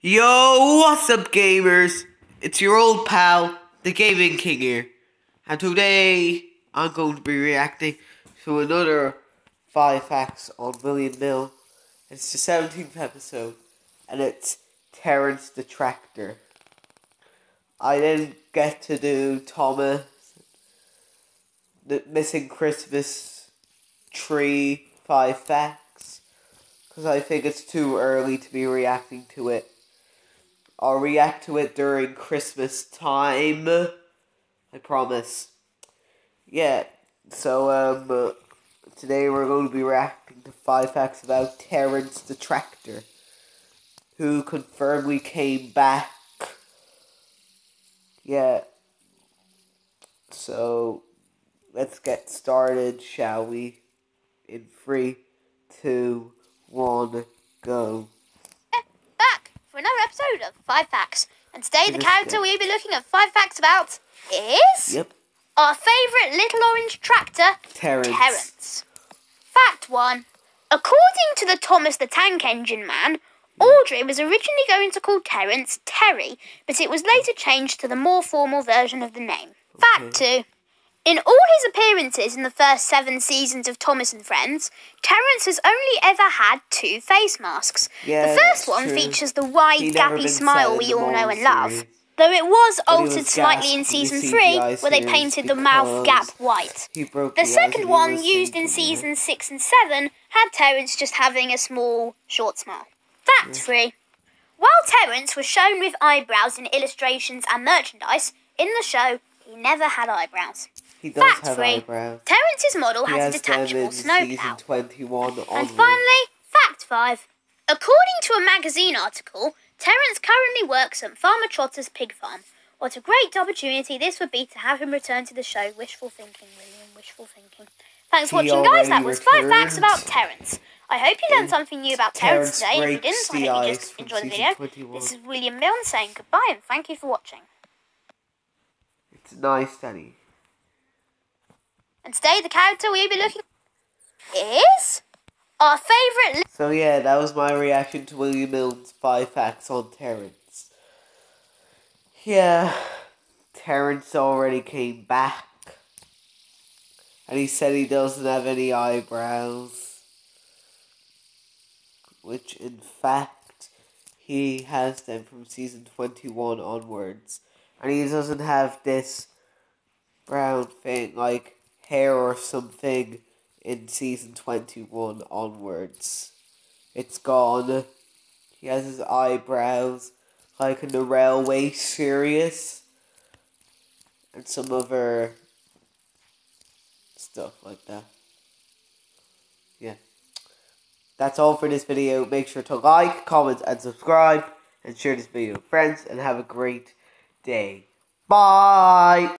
Yo, what's up, gamers? It's your old pal, the Gaming King here, and today I'm going to be reacting to another five facts on William Milne. It's the seventeenth episode, and it's Terence the Tractor. I didn't get to do Thomas, the missing Christmas tree five facts, because I think it's too early to be reacting to it. I'll react to it during Christmas time. I promise. Yeah, so um, today we're going to be reacting to five facts about Terence the Tractor, who confirmed we came back. Yeah. So let's get started, shall we? In three, two, one, go episode of Five Facts. And today the character we'll be looking at five facts about is Yep. our favourite little orange tractor, Terence. Terence. Fact one. According to the Thomas the Tank Engine Man, Awdry was originally going to call Terence Terry, but it was later changed to the more formal version of the name. Fact two. In all his appearances in the first seven seasons of Thomas and Friends, Terence has only ever had two face masks. Yeah, the first one true. features the wide, gappy smile we all know and love. series. Though it was altered was slightly in the season 3, where they painted the mouth gap white. The eyes second one, used in yeah. seasons 6 and 7, had Terence just having a small, short smile. Fact 3. While Terence was shown with eyebrows in illustrations and merchandise, in the show, he never had eyebrows. He does Fact have 3. eyebrows. Terence's model He has a has them detachable snowplow. And finally, fact five. According to a magazine article, Terence currently works at Farmer Trotter's pig farm. What a great opportunity this would be to have him return to the show. Wishful thinking, William, wishful thinking. Thanks for watching, guys. That was five facts about Terence. I hope you learned something new about Terence, Terence today. If you didn't, I hope you just enjoyed the video. 21. This is William Milne saying goodbye and thank you for watching. It's nice, Danny. And today, the character we'll be looking is our favourite So yeah, that was my reaction to William Milne's five facts on Terence. Yeah, Terence already came back. And he said he doesn't have any eyebrows. Which in fact he has them from season twenty one onwards. And he doesn't have this brown thing like hair or something in season 21 onwards. It's gone. He has his eyebrows like in the railway series and some other stuff like that. Yeah. That's all for this video. Make sure to like, comment, and subscribe, and share this video with friends, and have a great day. Bye!